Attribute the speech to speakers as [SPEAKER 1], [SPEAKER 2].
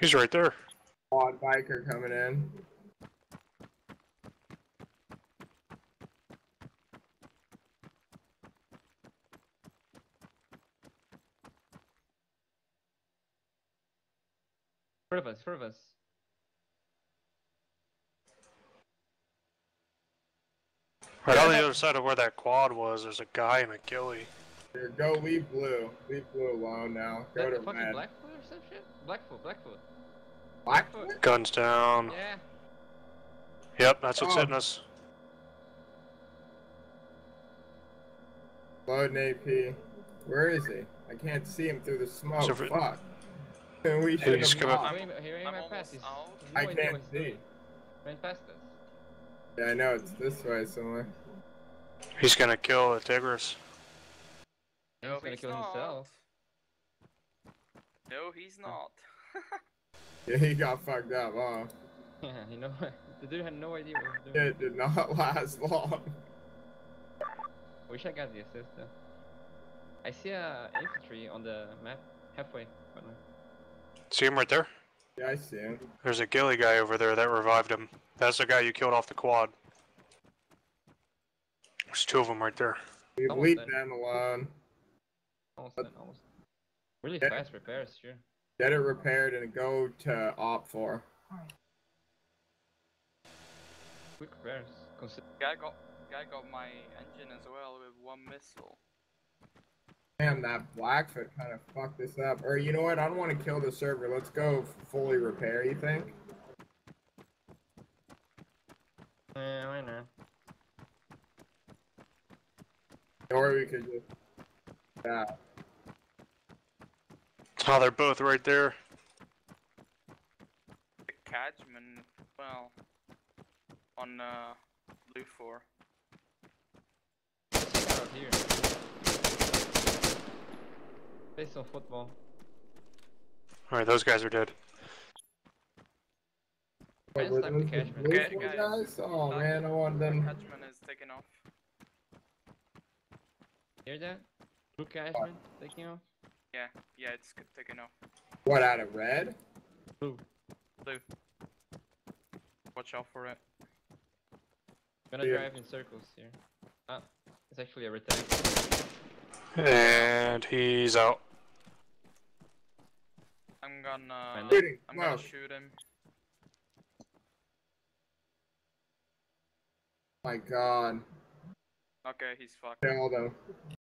[SPEAKER 1] He's right there.
[SPEAKER 2] Quad biker coming in.
[SPEAKER 3] Front of us, front of us.
[SPEAKER 1] Right on the other side of where that quad was, there's a guy in a ghillie.
[SPEAKER 2] Here, go leave blue. Leave blue alone now. Go
[SPEAKER 3] That
[SPEAKER 2] to
[SPEAKER 3] the fucking
[SPEAKER 2] red.
[SPEAKER 3] Blackfoot or some shit? Blackfoot, Blackfoot.
[SPEAKER 2] Blackfoot?
[SPEAKER 1] Guns down.
[SPEAKER 3] Yeah.
[SPEAKER 1] Yep, that's what's
[SPEAKER 2] Oh.
[SPEAKER 1] hitting us.
[SPEAKER 2] Loading AP. Where is he? I can't see him through the smoke.
[SPEAKER 1] So for-
[SPEAKER 2] Fuck. And we
[SPEAKER 1] Hey,
[SPEAKER 2] should
[SPEAKER 1] he's
[SPEAKER 2] have
[SPEAKER 1] coming-
[SPEAKER 2] lost.
[SPEAKER 3] He ran- he ran
[SPEAKER 4] I'm
[SPEAKER 3] past us.
[SPEAKER 4] almost out.
[SPEAKER 3] He's no
[SPEAKER 2] I can't see.
[SPEAKER 3] doing. Ran past us.
[SPEAKER 2] Yeah, I know it's this way somewhere.
[SPEAKER 1] He's gonna kill the Tigris.
[SPEAKER 3] He's gonna kill himself.
[SPEAKER 4] No, he's not.
[SPEAKER 2] Yeah, he got fucked up, huh?
[SPEAKER 3] Yeah, you know what? The dude had no idea what he was doing.
[SPEAKER 2] It did not last long.
[SPEAKER 3] Wish I got the assist though. I see a infantry on the map halfway. But no.
[SPEAKER 1] See him right there?
[SPEAKER 2] Yeah, I see him.
[SPEAKER 1] There's a ghillie guy over there that revived him. That's the guy you killed off the quad. There's two of them right there.
[SPEAKER 2] We
[SPEAKER 3] Almost
[SPEAKER 2] leave them alone.
[SPEAKER 3] Almost done, almost. Really
[SPEAKER 2] Yeah.
[SPEAKER 3] fast repairs, sure.
[SPEAKER 2] Get it repaired and go to op 4.
[SPEAKER 3] Quick repairs. Consider
[SPEAKER 4] Guy got guy got my engine as well with one missile.
[SPEAKER 2] Damn, that Blackfoot kind of fucked this up. Or you know what? I don't want to kill the server. Let's go fully repair, you think?
[SPEAKER 3] Yeah, I know.
[SPEAKER 2] Or we could just. Yeah.
[SPEAKER 1] Oh, they're both right there.
[SPEAKER 4] The Kajman, well, on uh, blue four.
[SPEAKER 3] Out here. Play some football.
[SPEAKER 1] Alright, those guys are dead.
[SPEAKER 2] What,
[SPEAKER 3] Guys
[SPEAKER 2] were
[SPEAKER 3] the
[SPEAKER 2] those the
[SPEAKER 3] Kajman.
[SPEAKER 2] blue
[SPEAKER 4] Okay, guys.
[SPEAKER 2] guys? Oh
[SPEAKER 4] That-
[SPEAKER 2] man, I wanted
[SPEAKER 4] The
[SPEAKER 2] them.
[SPEAKER 4] Kajman is taking off.
[SPEAKER 3] Hear that? Blue Kajman taking off.
[SPEAKER 4] Yeah, yeah, it's g- taking off.
[SPEAKER 2] What out of red?
[SPEAKER 3] Blue.
[SPEAKER 4] Blue. Watch out for it.
[SPEAKER 3] Gonna
[SPEAKER 2] Yeah.
[SPEAKER 3] drive in circles here. Ah, it's actually a red tank.
[SPEAKER 1] And he's out.
[SPEAKER 4] I'm gonna.
[SPEAKER 2] Shooting.
[SPEAKER 4] I'm gonna
[SPEAKER 2] Smoke.
[SPEAKER 4] shoot him.
[SPEAKER 2] My god.
[SPEAKER 4] Okay, he's fucked.
[SPEAKER 2] Killed him.